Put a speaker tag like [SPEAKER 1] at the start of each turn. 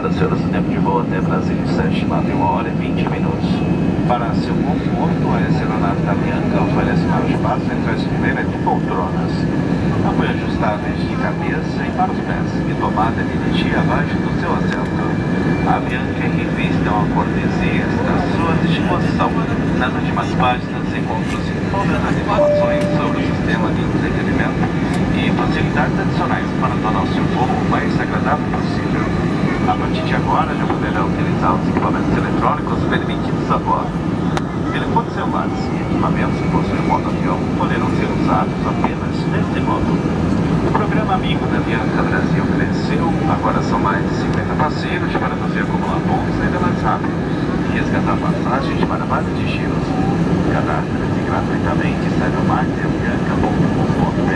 [SPEAKER 1] horas em 7 hora e 20 minutos. Para seu conforto, a aeronave Bianca oferece maior espaço entre as fileiras de poltronas. Apoio ajustáveis de cabeça e para os pés e tomada de energia abaixo do seu assento. A Bianca revista uma cortesia à sua disposição. Nas últimas páginas encontram-se todas as informações sobre o sistema de entretenimento e facilidades adicionais para tornar o seu voo o mais agradável possível. A partir de agora, já poderá utilizar os equipamentos eletrônicos permitidos a bordo. Telefones celulares e equipamentos que possuem modo avião poderão ser usados apenas neste modo. O programa Amigo da Bianca Brasil cresceu, agora são mais de 50 parceiros para você acumular pontos ainda mais rápido e resgatar passagens para vários destinos. Cadastre-se gratuitamente em bianca.com.br